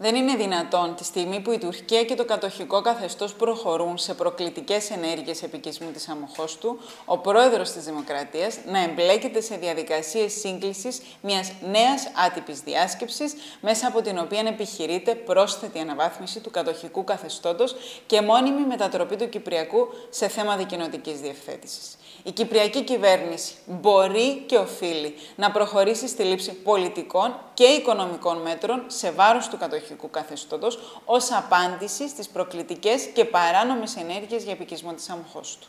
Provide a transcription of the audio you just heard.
Δεν είναι δυνατόν τη στιγμή που η Τουρκία και το κατοχικό καθεστώς προχωρούν σε προκλητικές ενέργειες επικισμού της του, ο πρόεδρος της Δημοκρατίας να εμπλέκεται σε διαδικασίες σύγκλησης μιας νέας άτυπης διάσκεψης, μέσα από την οποία επιχειρείται πρόσθετη αναβάθμιση του κατοχικού καθεστώτος και μόνιμη μετατροπή του Κυπριακού σε θέμα δικοινοτικής διευθέτησης. Η Κυπριακή κυβέρνηση μπορεί και οφείλει να προχωρήσει στη λήψη πολιτικών και οικονομικών μέτρων σε βάρος του κατοχικού καθεστώτος ως απάντηση στις προκλητικές και παράνομες ενέργειες για επικισμό της αμοχώς του.